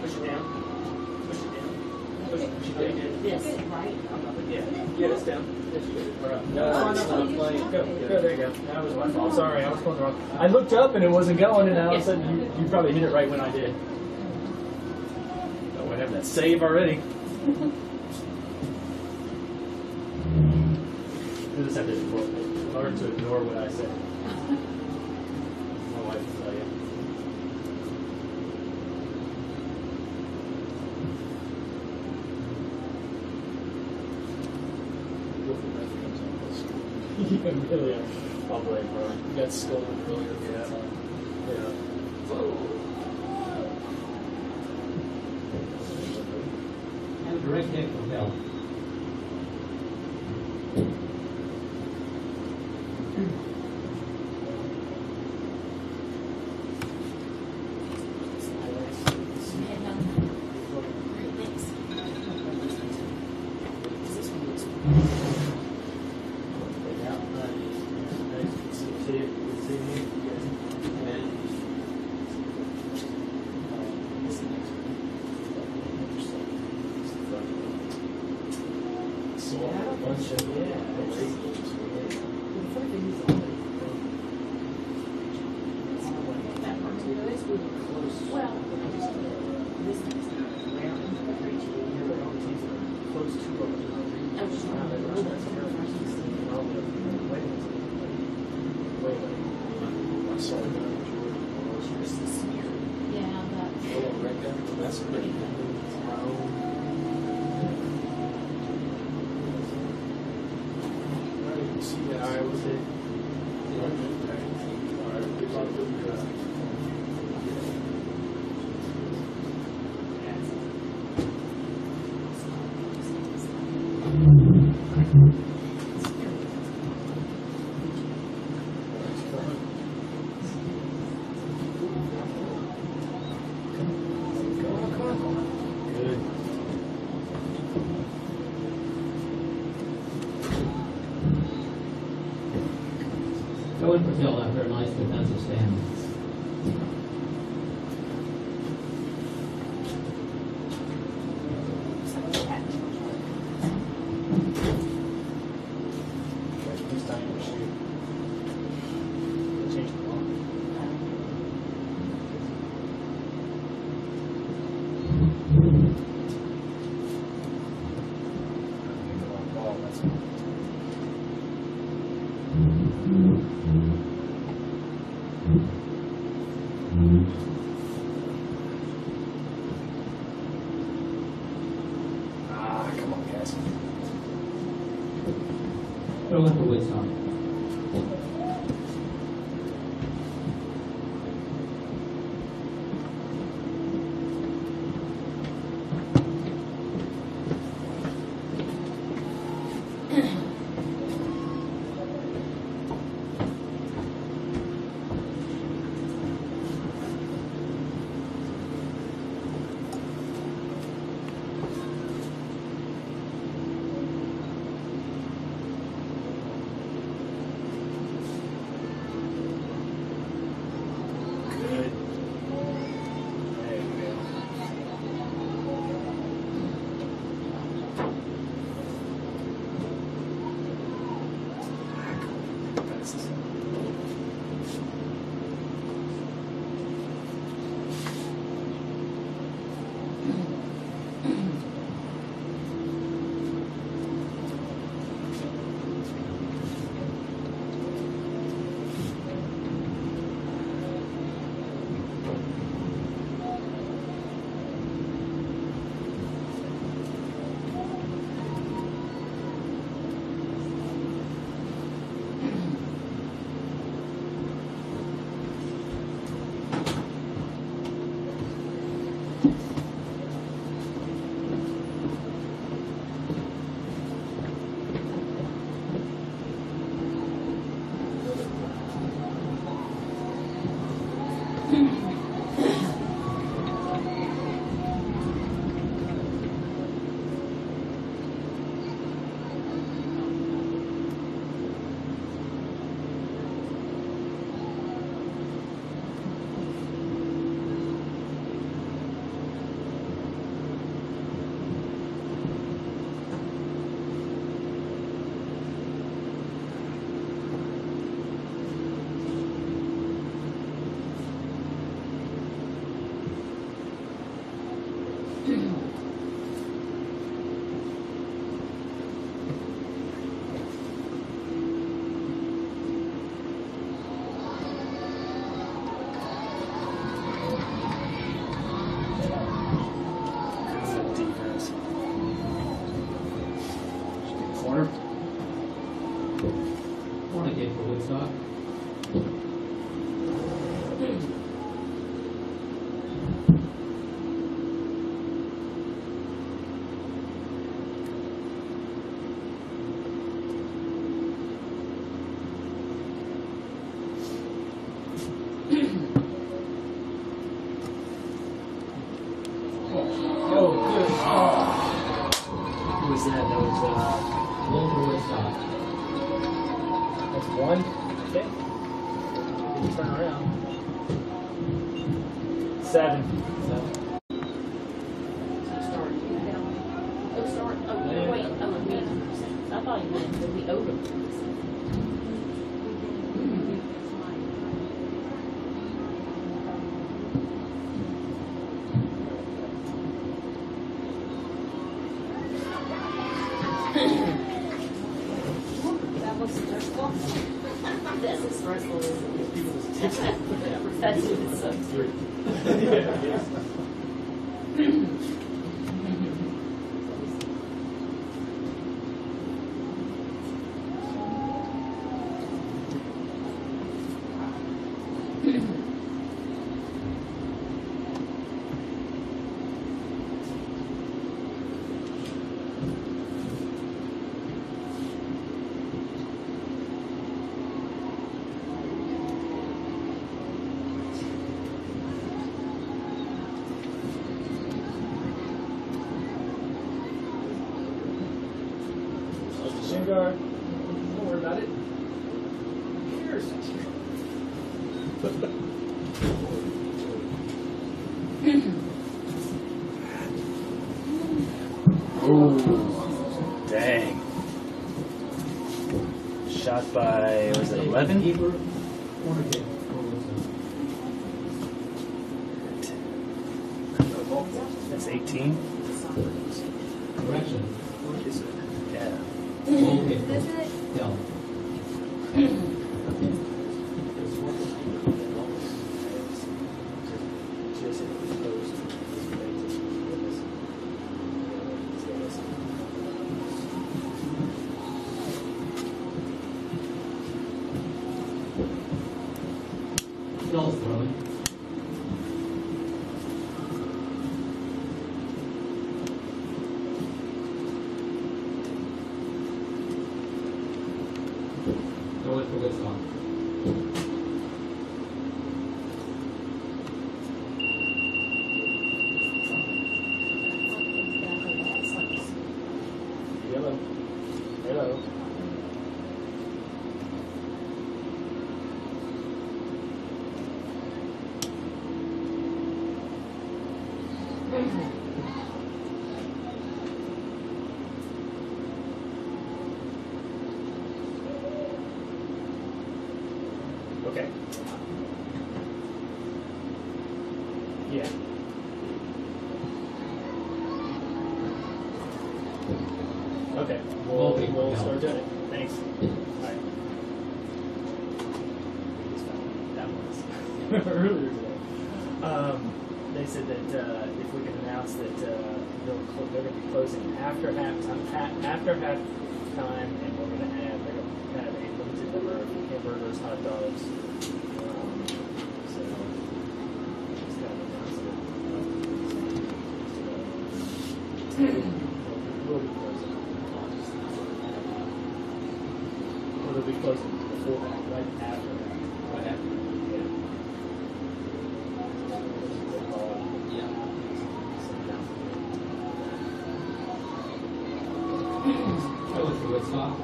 Push it down. Push it down. Push it, push it down. This, Right? Yeah, yeah, that's down. That's good. We're up. No, No, it's it's not not. Go, go, there you go. That was my fault. Sorry, I was going wrong. I looked up and it wasn't going, and all of a sudden you, you probably hit it right when I did. Oh, I have that save already. You just have to ignore- learn to ignore what I say. My wife will tell you. Yeah, uh, blame her. You got stolen earlier. Yeah. Yeah. And a direct hit will help. and, um, great, thanks. This one looks Yeah, uh, nice to see see you. Good to see you. You guys. And, um, this is the next one. So, a bunch of, yeah. that part too. It's really close. Well, this one's not round and reaching. Close to I was just wondering, a little bit further from Just a smear. Yeah, but That's pretty Yeah, I will say. Good. Cohen Patel after a nice defensive stand. This time Shot by, was it 11? Keeper, corner kick for Woodstock. That's 18? Correction, Yeah. goal kick for Kell. Kell's throwing. Going for Woodstock. Yellow. Hello. Okay. Yeah. Okay. We'll, Okay, we'll yeah. start doing it. Thanks. Alright. That was earlier. Um, they said that uh, if we can announce that uh, they'll cl- they're going to be closing after halftime, ha- after halftime, and we're going to have they're going to have a limited number of hamburgers, hot dogs. Um, so just kind of announce it. We'll be closing. Or they'll be closing before that, right after that. Right after. Yeah. Going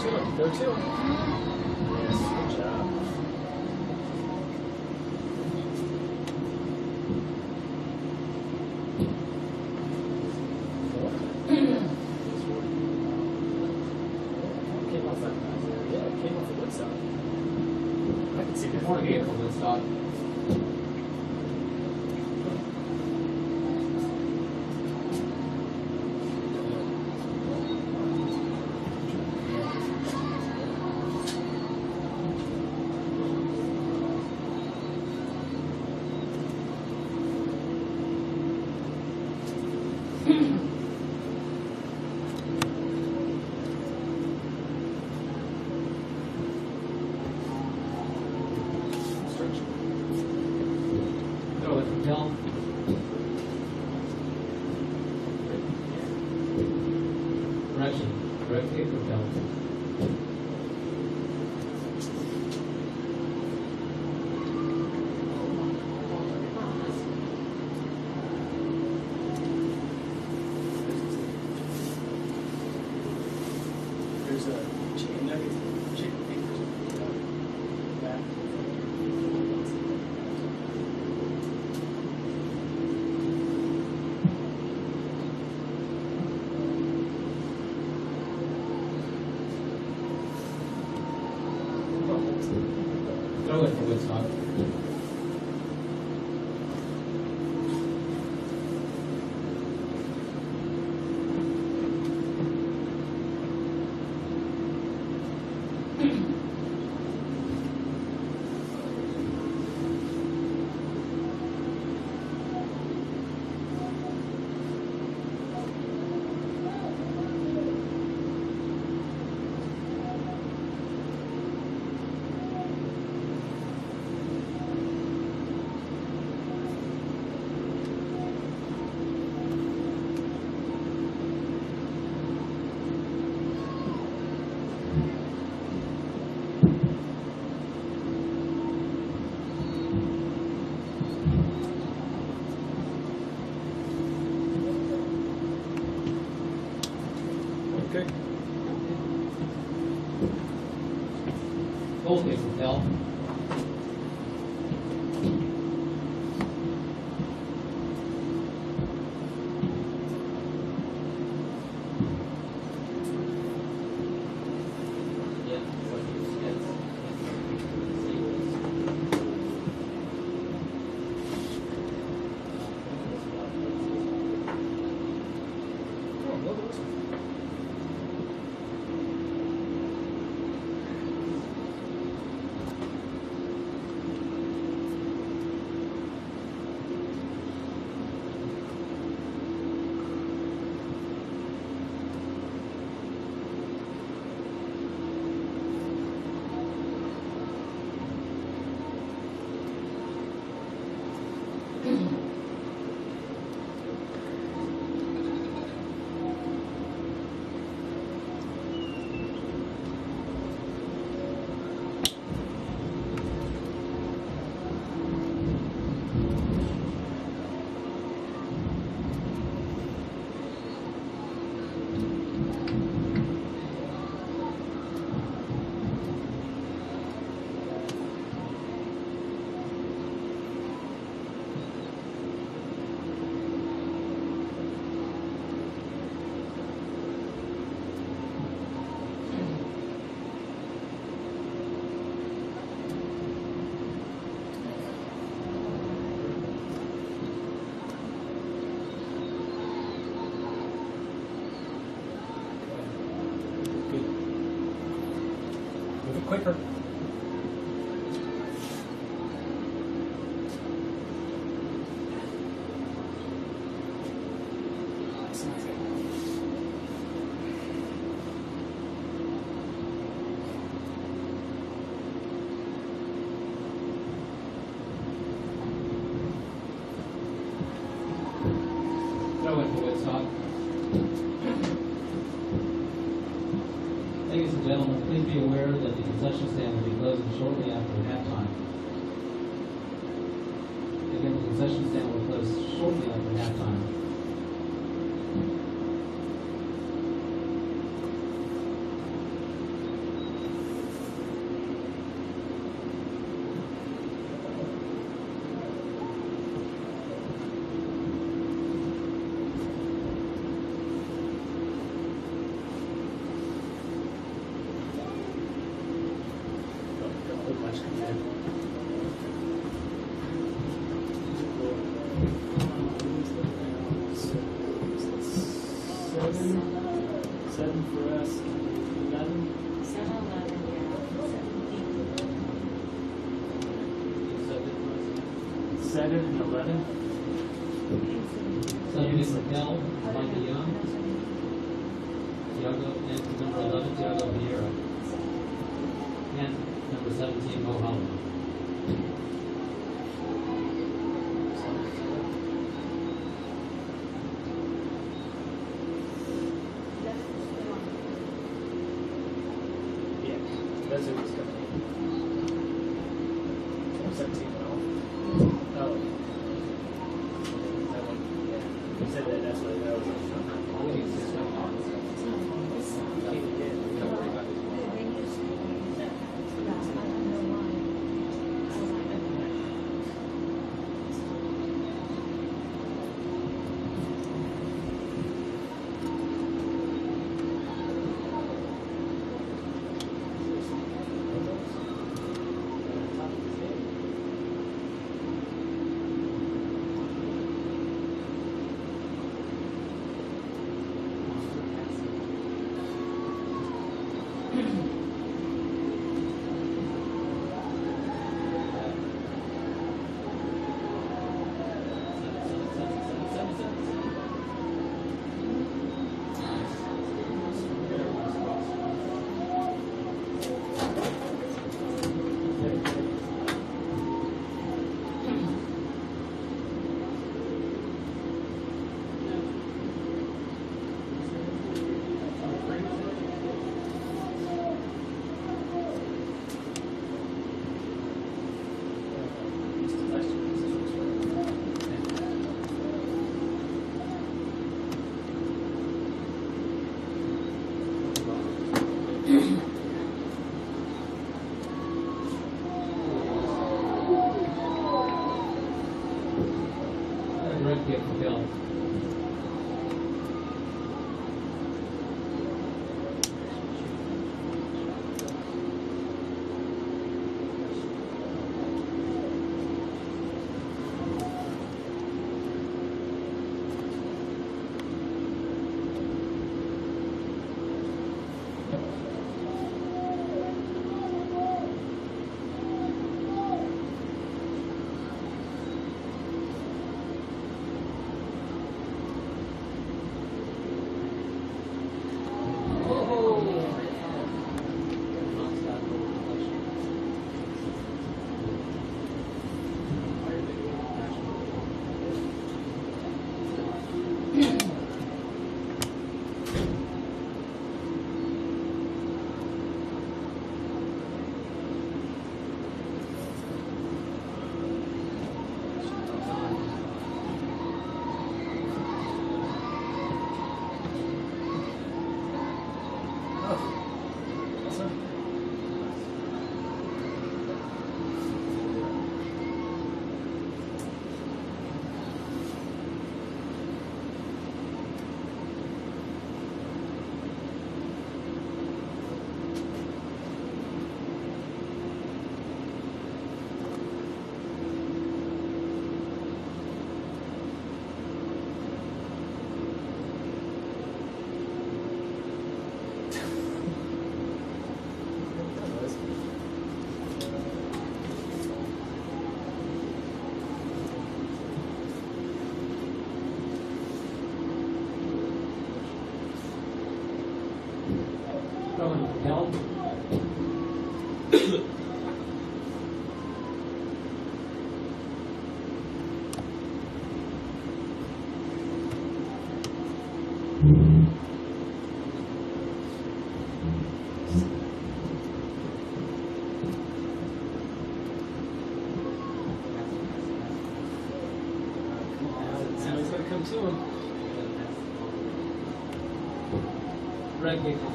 to it. Go to it. Mm-hmm. Yes, good job. Goldhagen, L. Seven, seven for us, Seven, Seven eleven. Seven and eleven? Seven is Mike Young, Tiago, and number eleven, Tiago Vieira. And number seventeen, Mo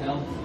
Greg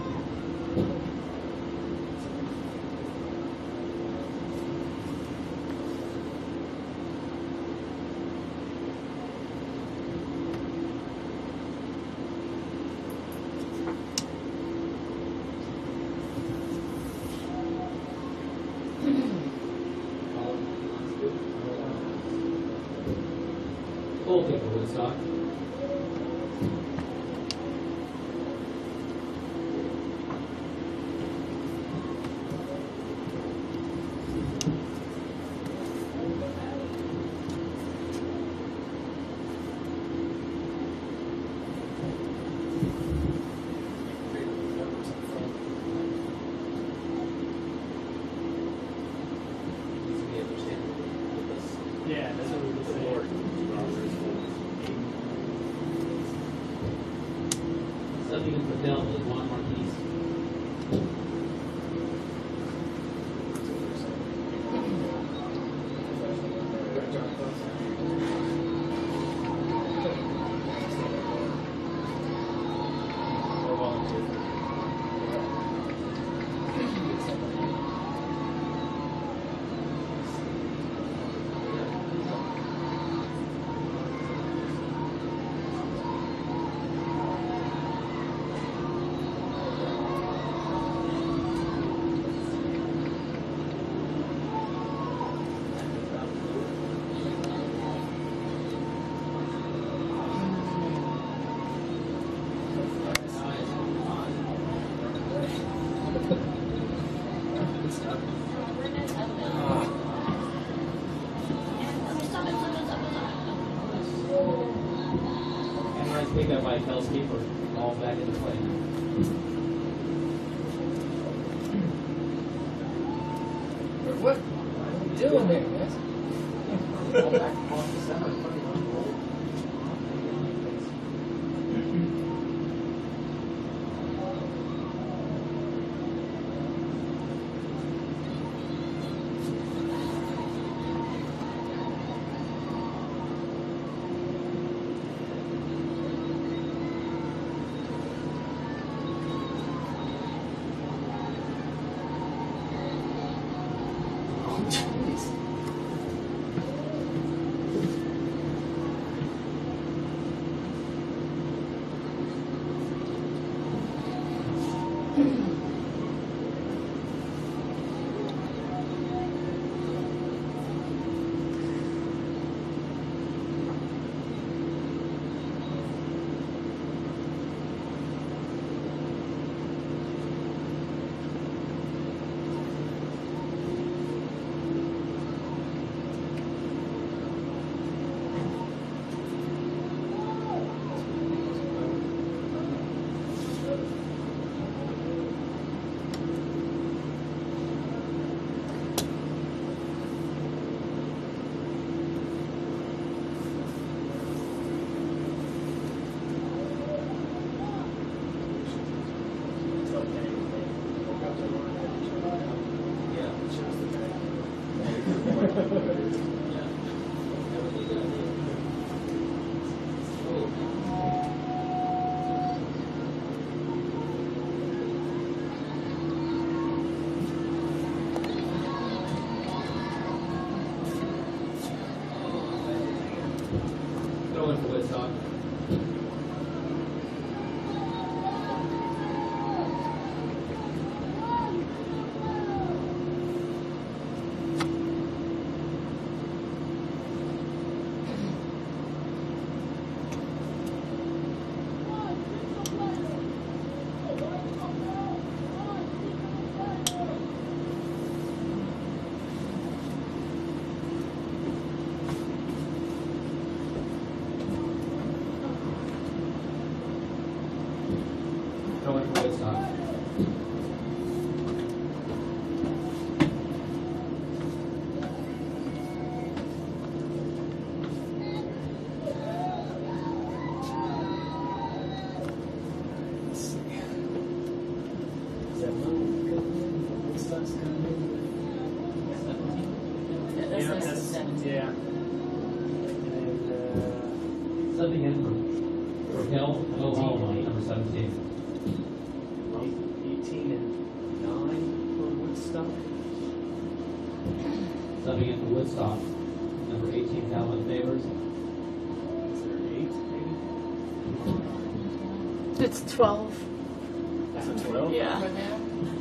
12. That's a 12? Yeah. Right?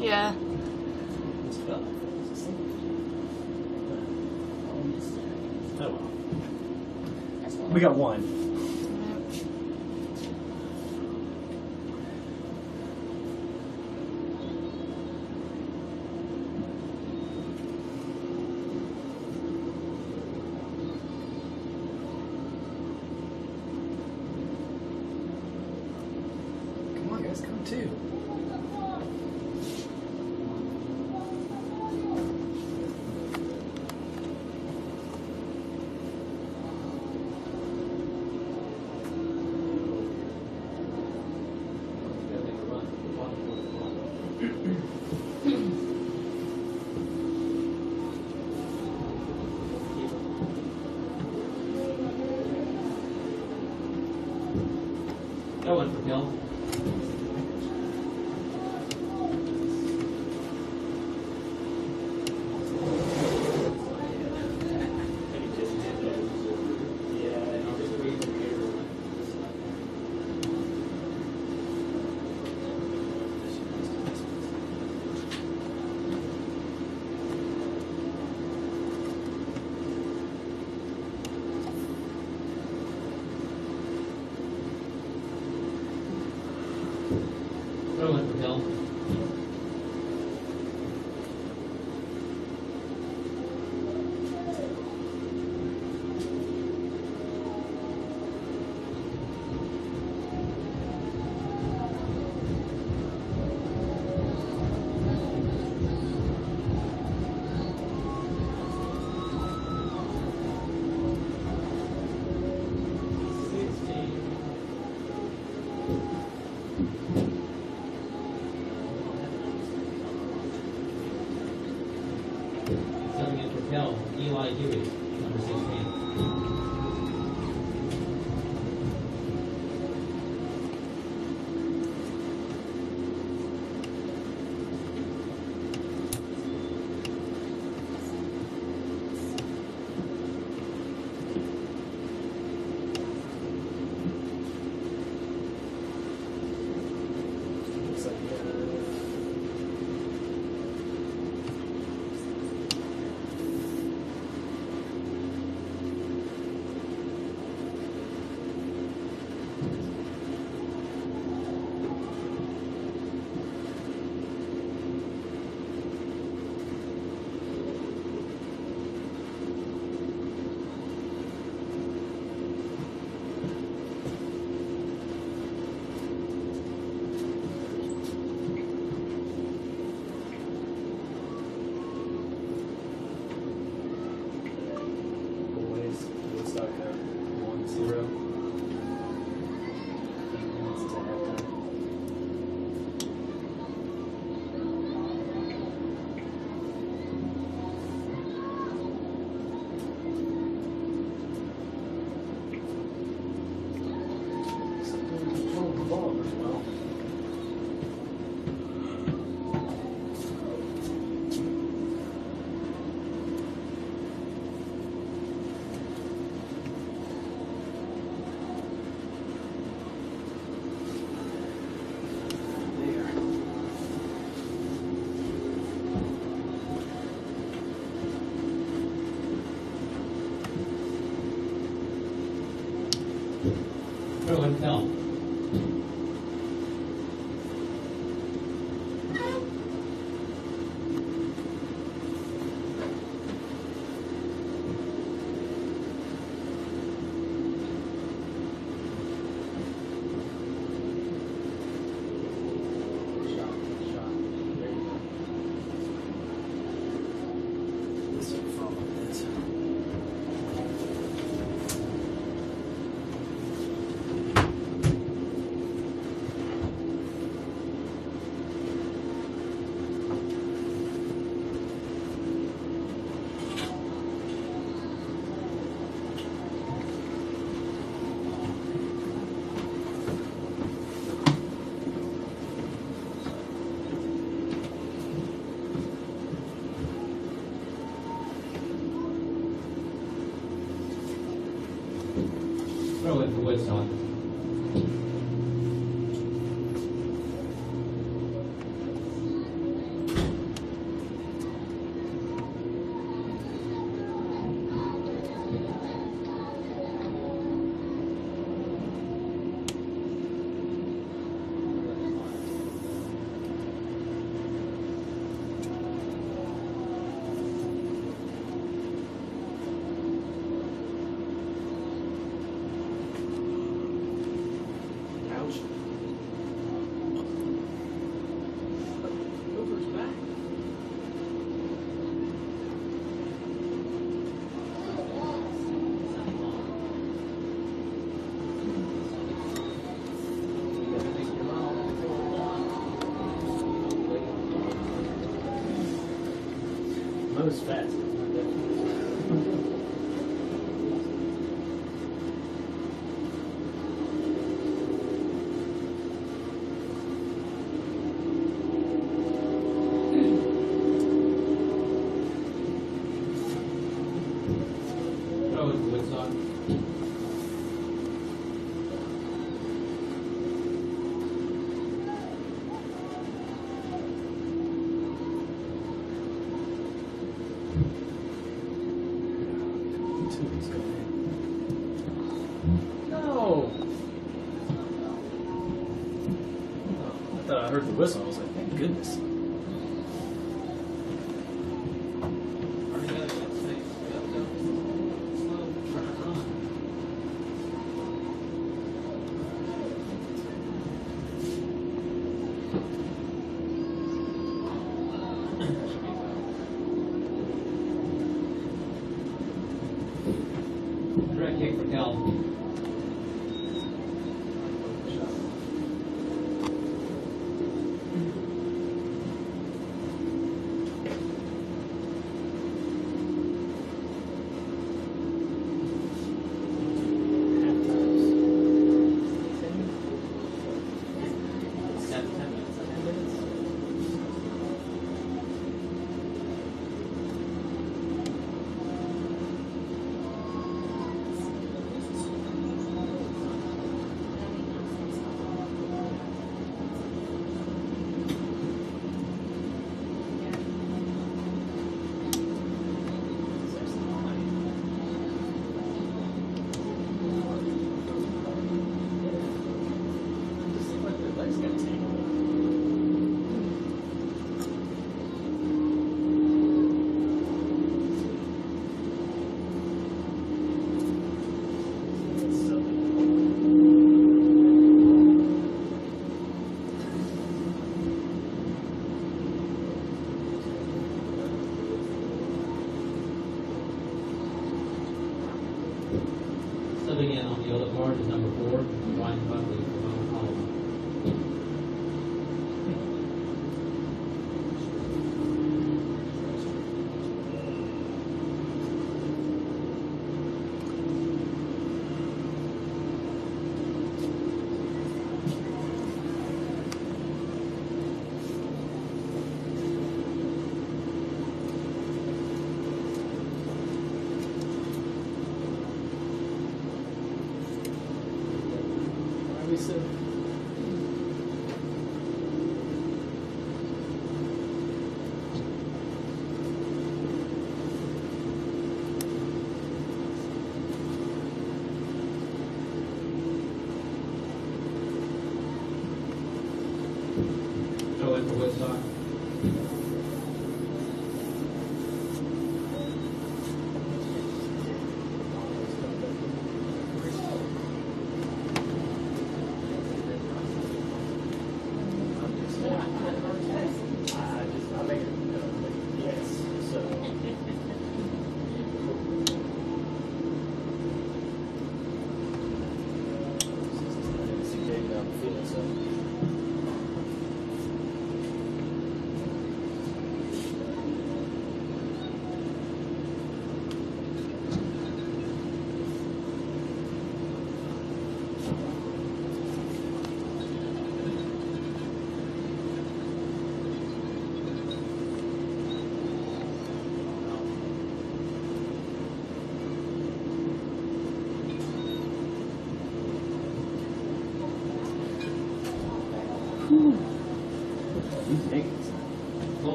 Yeah. It's 12. We got one. 有。No. Heard the whistle.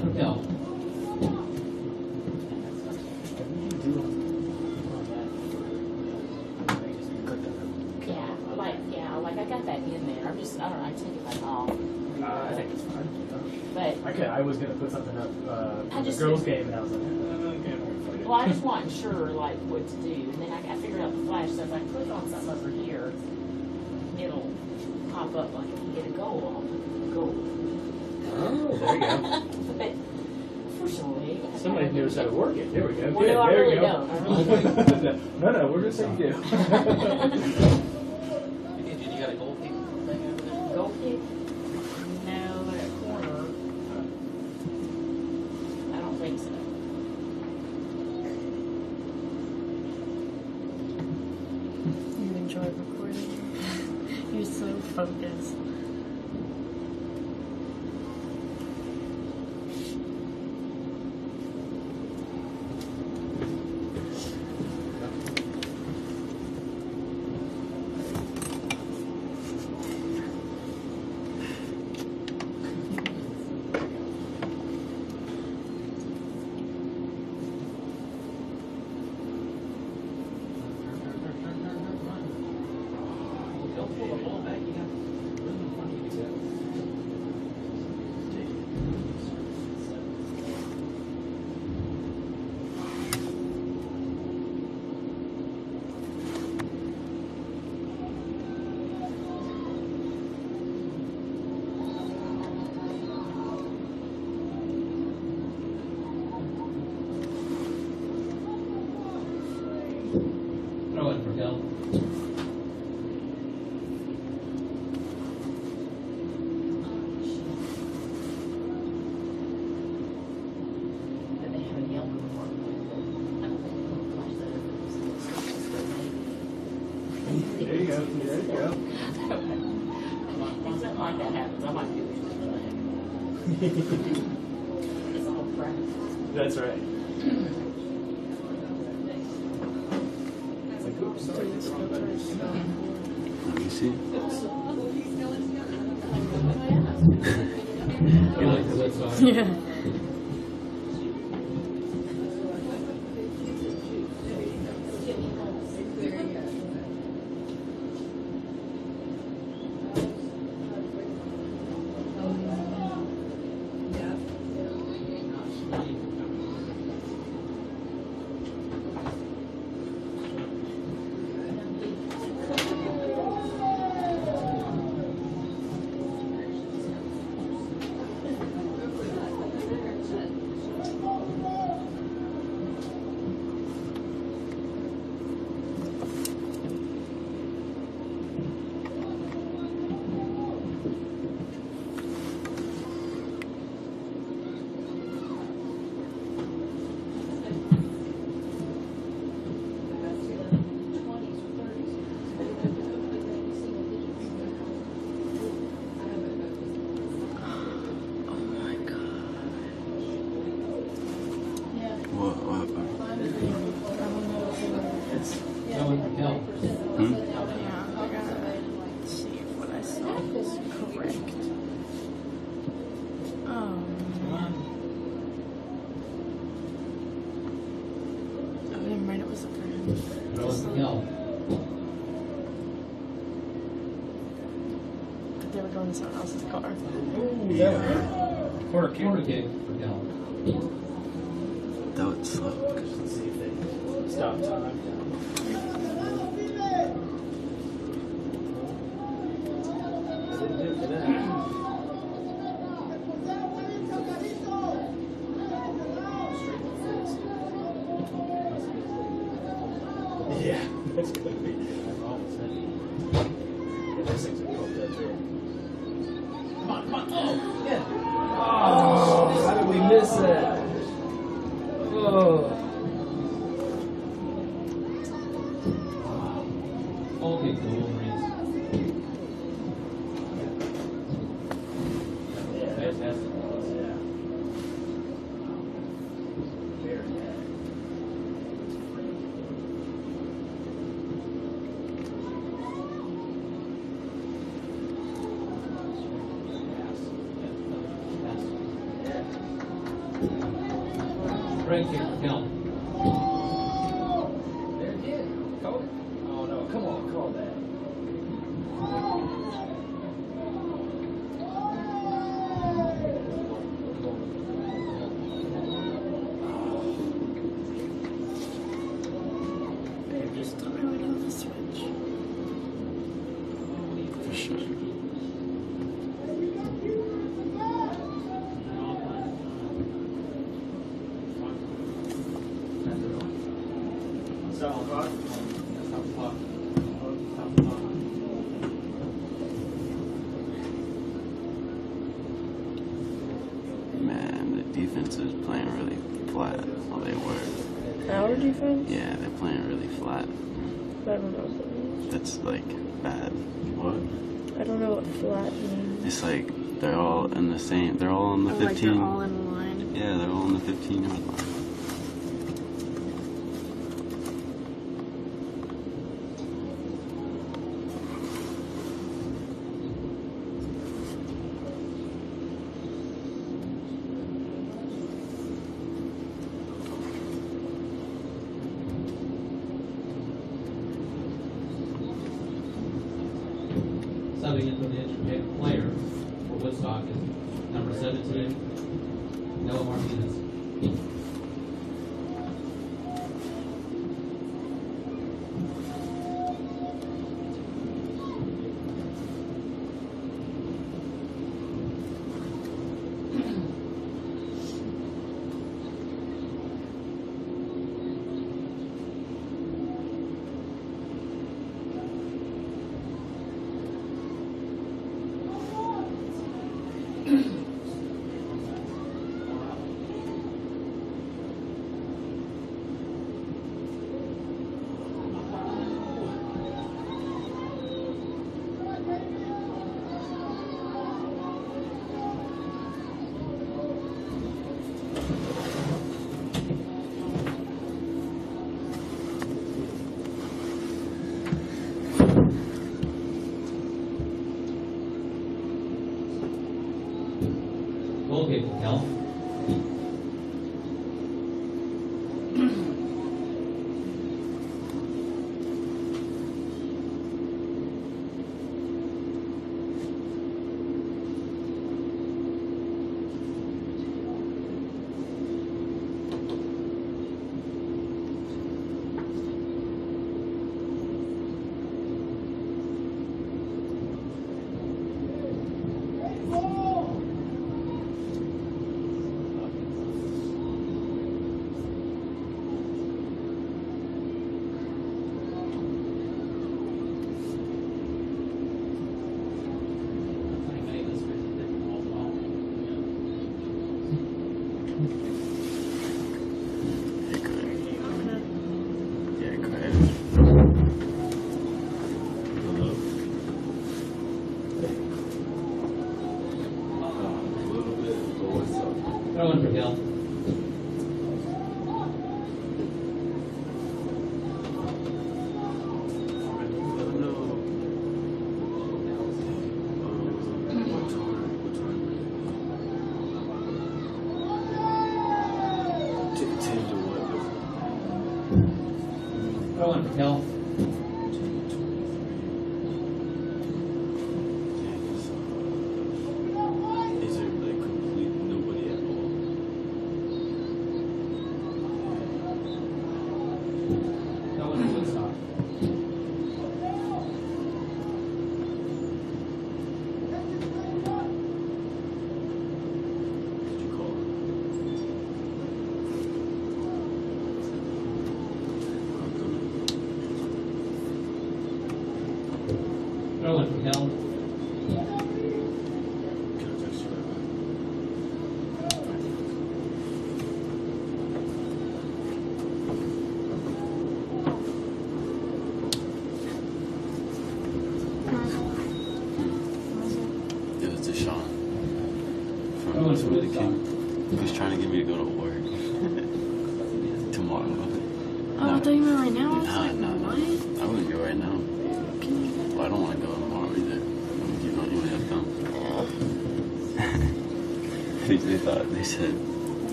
Propel. Yeah, like, yeah, like I got that in there, I'm just, I don't know, I Uh, I think it's fine. but, I. I was gonna put something up uh, I for the just- girls' game, and I was like, uh, okay, I'm well, I just wasn't sure, like, what to do, and then I, I figured out the flash, so if I click on something over here, it'll pop up like if you get a goal, I'll put goal. Oh, there you go. But, fortunately. I Somebody kinda knows how to work it. There we go. Well, Good. no, I there really you go. don't. I really no, no, we're just saying say you defenses playing really flat. Well, they were. Our defense? Yeah, they're playing really flat. I don't know what that means. That's like bad. What? I don't know what flat means. It's like they're all in the same. They're all on the 15. They're all in line. Yeah, they're all on the 15 yard line.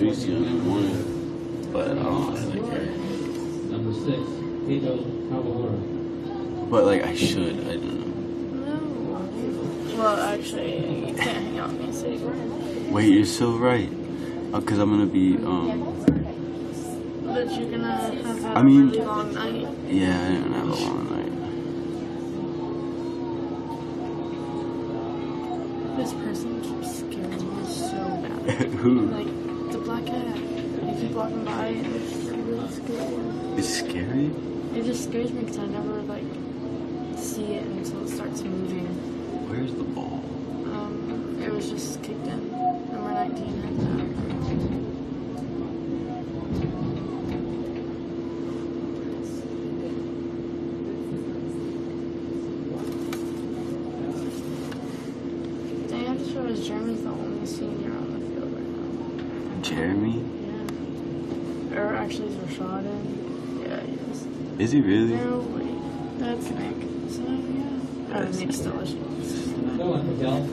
Going to be Patricia in the morning. But I don't really care. Number six, Pedro Carbonara. But like I should. I don't know. No. Well, actually, you can't hang out with me, so you can. Wait, you're so right. Because I'm gonna be um. But you're gonna have had I mean- a really long night. Yeah, I didn't have a long night. This person keeps scaring me so bad. Who? Like, black cat. You keep walking by and it's really scary. It's scary. It just scares me because I never, like, see it until it starts moving. Where's the ball? Um, it was just kicked in. Number 19 had that. Dang, I just realized Jeremy's the only senior on the field right now. Jeremy? Yeah. Or actually, is Rashad in? Yeah, he is. Is he really? No, wait. That's Nick. So, yeah. Oh, That's Nick's Nick. delicious. Throw in Patel.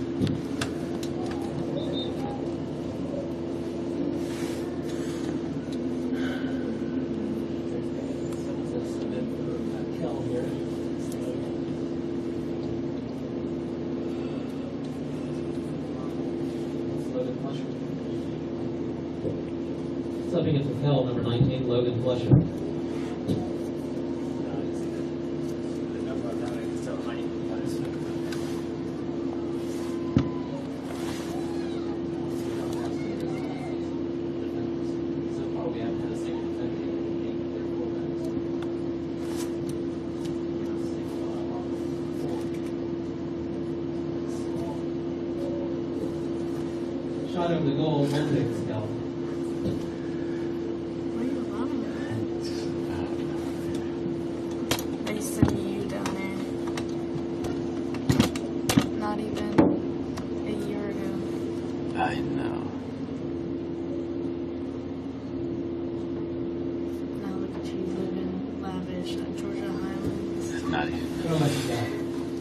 Subbing at Patel, number 19, Logan Fletcher. Shot over the goal, Monte Patel. Where are you running at? They send you down there. Not even a year ago. I know. Now look at you living lavish at Georgia Highlands. Not even. Throw in Patel.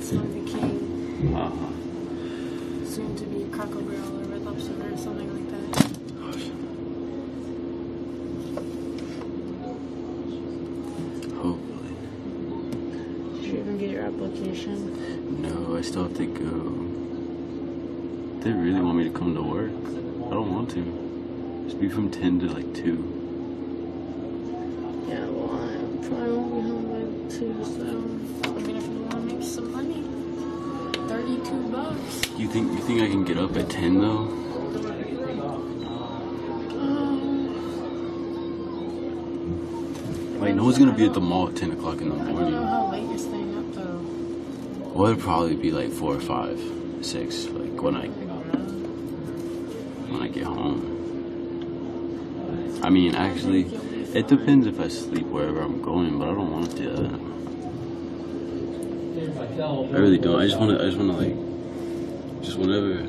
Smoothie King. Uh-huh. Cracker Barrel or Red Lobster or something like that. Hopefully. Did you even get your application? No, I still have to go. They really want me to come to work. I don't want to. Just be from 10 to like 2. Yeah, well, I probably won't be home by two, so I mean, if you want to make some money, thirty-two bucks. You think you think I can get up at 10 though? Um, Like no one's gonna be at the mall at 10 o'clock in the I don't know morning. how late you're staying up though. Well, it'd probably be like 4 or 5, 6, like when I I don't know. when I get home. I mean, actually, it depends if I sleep wherever I'm going, but I don't want to do that. I. I really don't. I just want to. I just want to like, just whenever.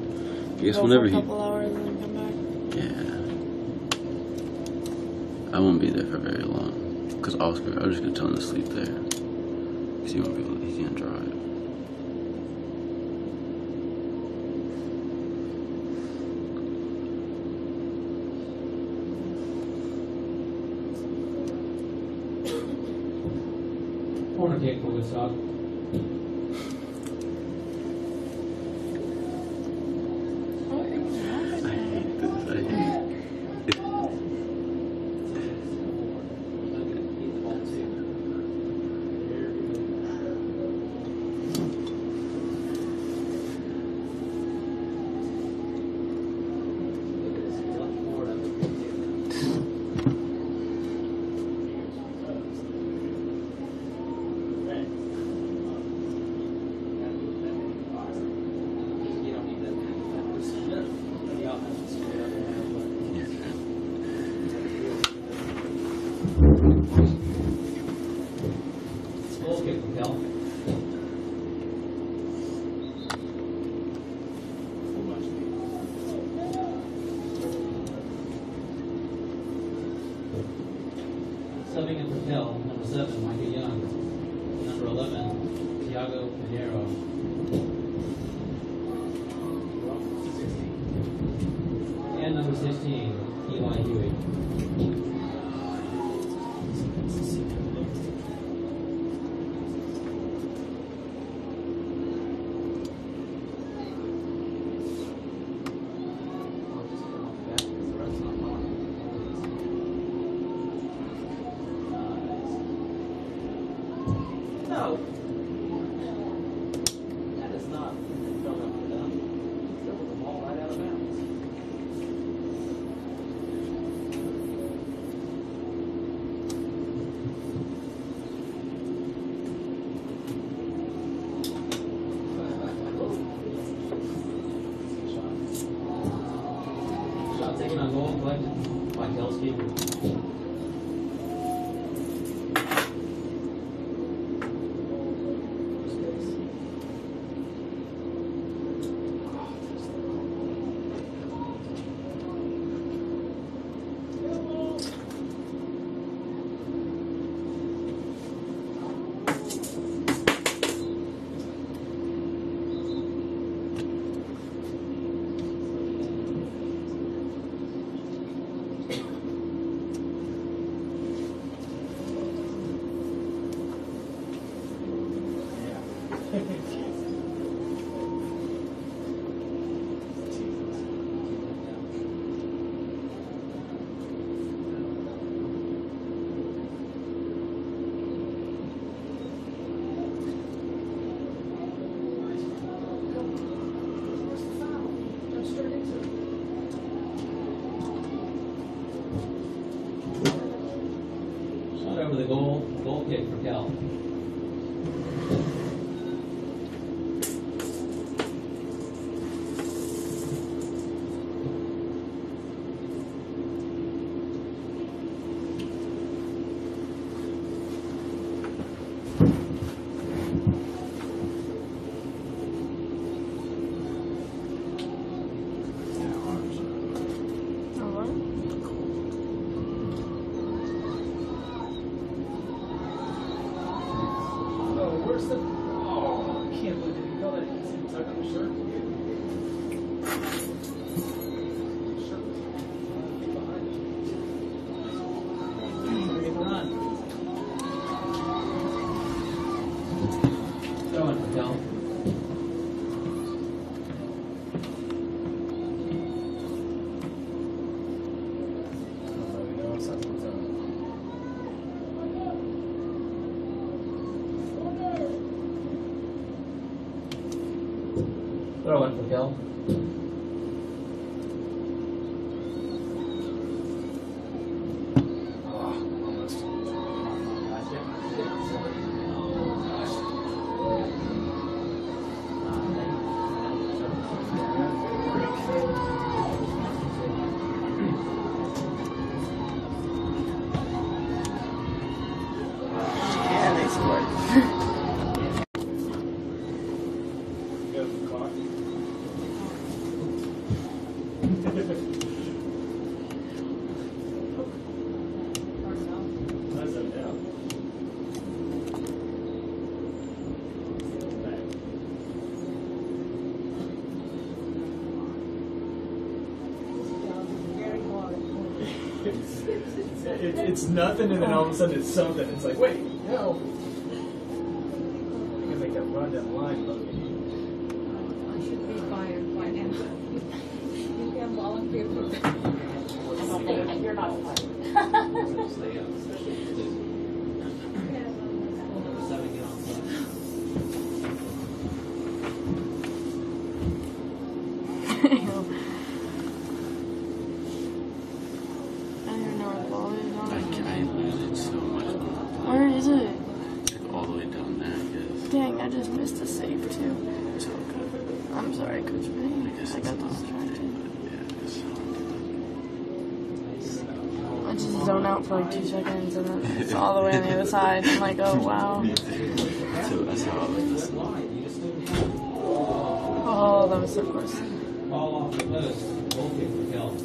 I guess Go whenever for a he. couple hours and then come back. Yeah. I won't be there for very long. Cause Oscar, I'm just gonna tell him to sleep there. Cause he won't be able. He can't drive. Corner kick for Woodstock. I It's nothing, and then all of a sudden it's something. It's like, wait, no. You can make that run down the line, Logan. I should be fired by now. You can volunteer for that. I don't think, you're not one. Stay up, especially if it's number seven, get on top. I don't even know where the ball is. I, on I lose it so much. Where is it? Like all the way down there, I guess. Dang, I just missed a save too. It's all good. I'm sorry, Coach Benny. I guess I it's got not distracted. I just zone out for like two seconds and then it's all the way on the other side. I'm like, oh wow. so that's how I was just Line, you just don't have. Oh, that was so close. Ball off the post, goal kick, Miguel.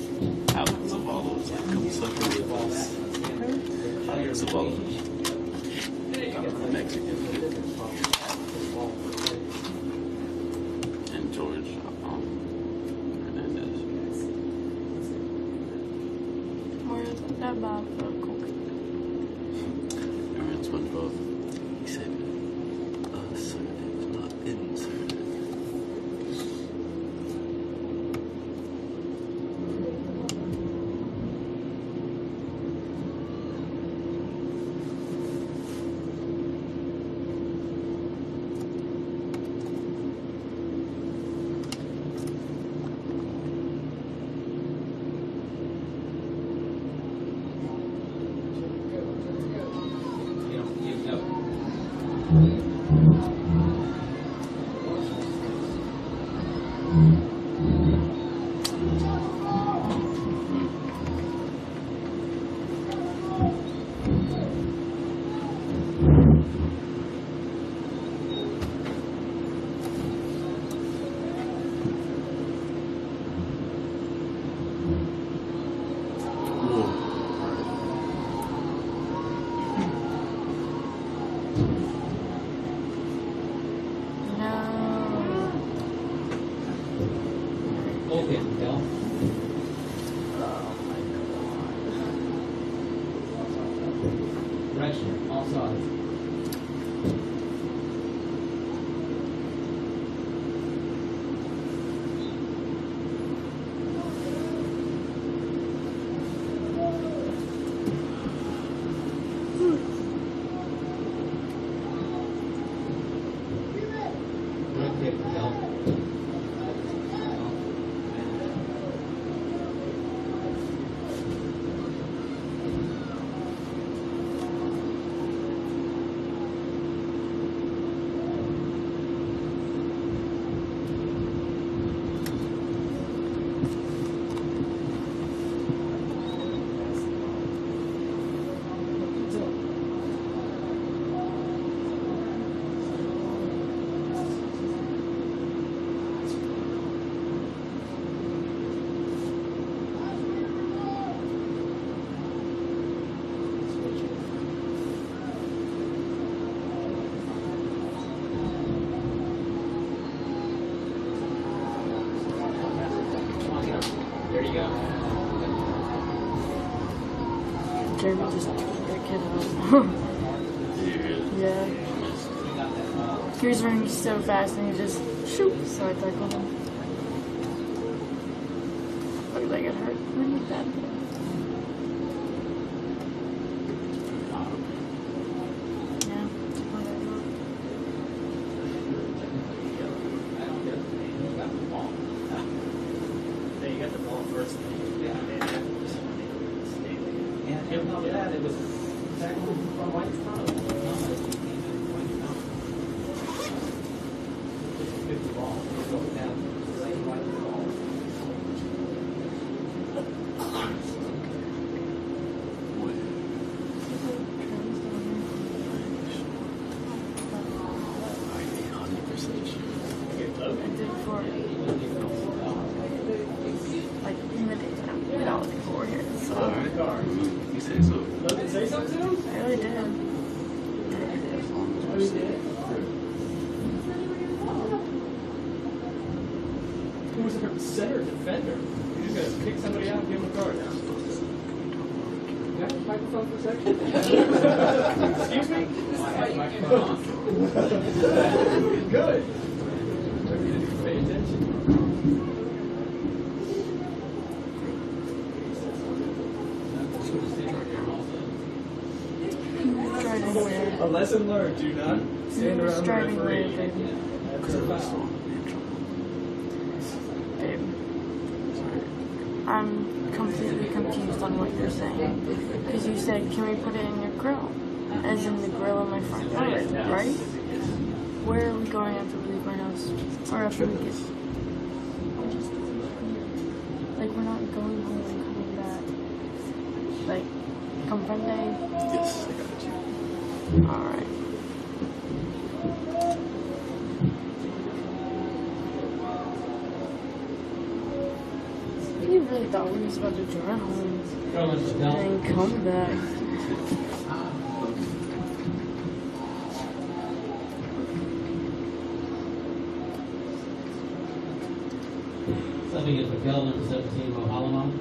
Alex Zavala was like, come it with us. Alex Zavala. Mexican was running so fast and he just shoot. So I tackled him. Looked oh. like it hurt really bad. you're saying. Because you said, can we put it in your grill? As in the grill of my front yard, right? Where are we going after we leave our house? Or after we get... Like, we're not going home and coming back. Like, come Friday. Yes, I got you. Alright. thought we was about to drown. And come back. Stepping in for number 17, Rohalama.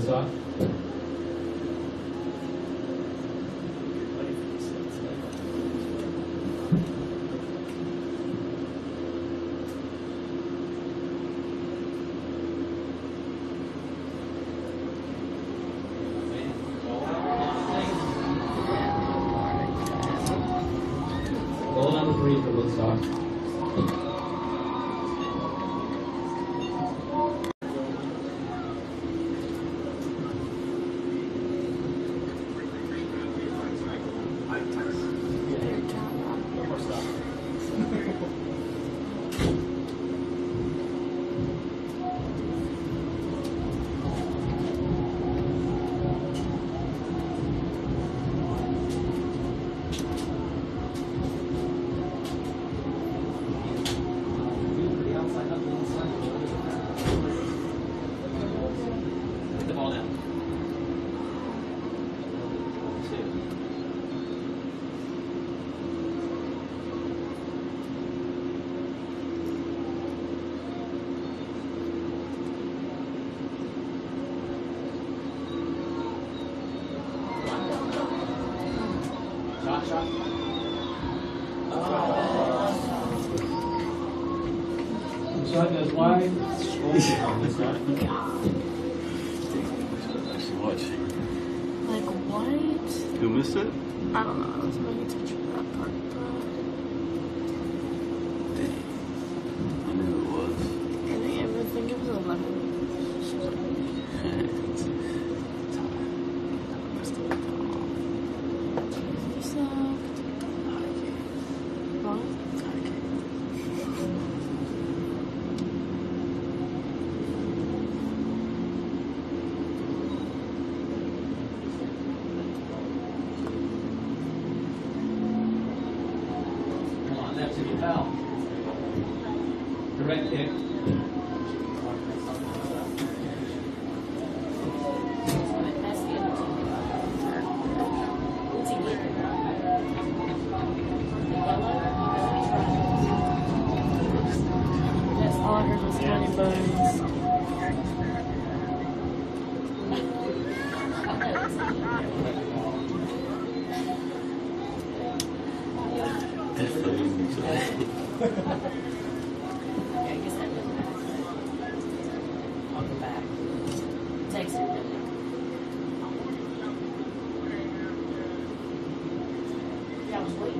Warsaw. Yeah,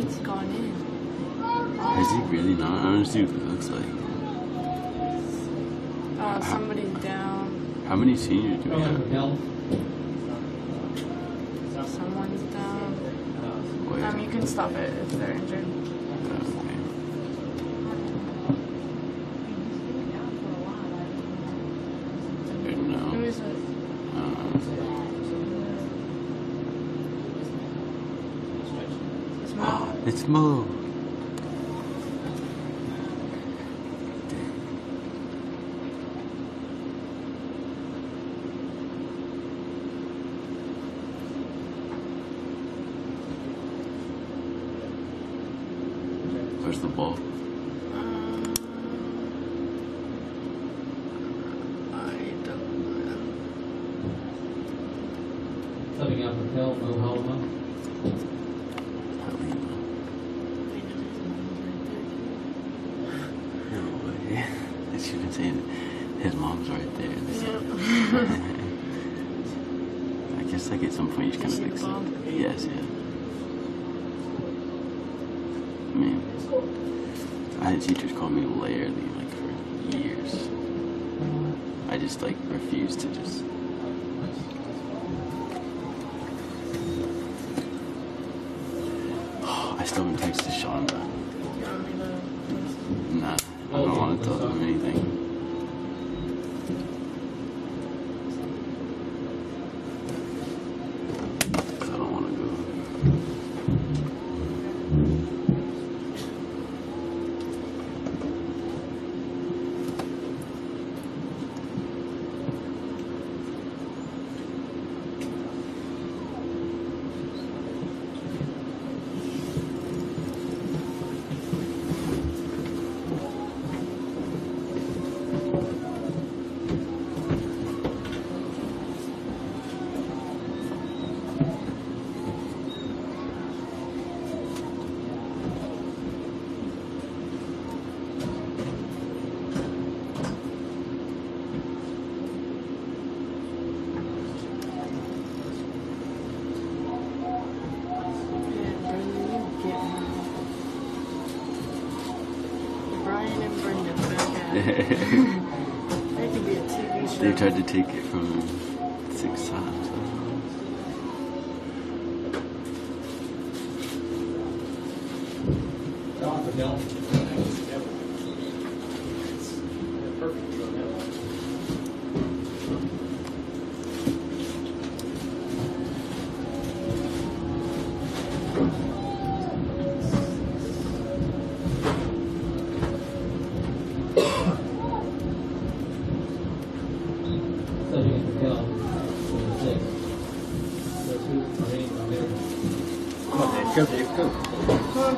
Has gone in. Is he really not? I don't see what it looks like. Uh, somebody's down. How many seniors do we have? Someone's down. Oh, um, you can stop it if they're injured. smooth. tried to take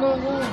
Go, go,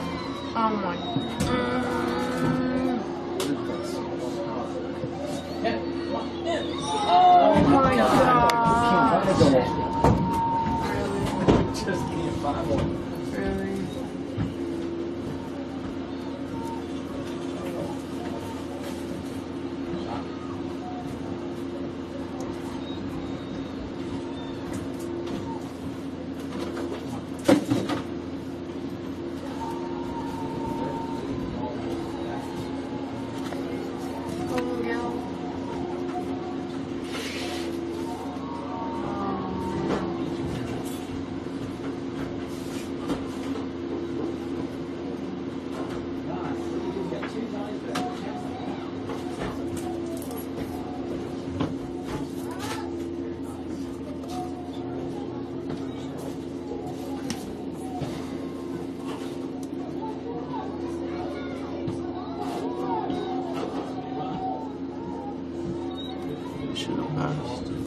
Should have passed.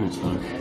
Left in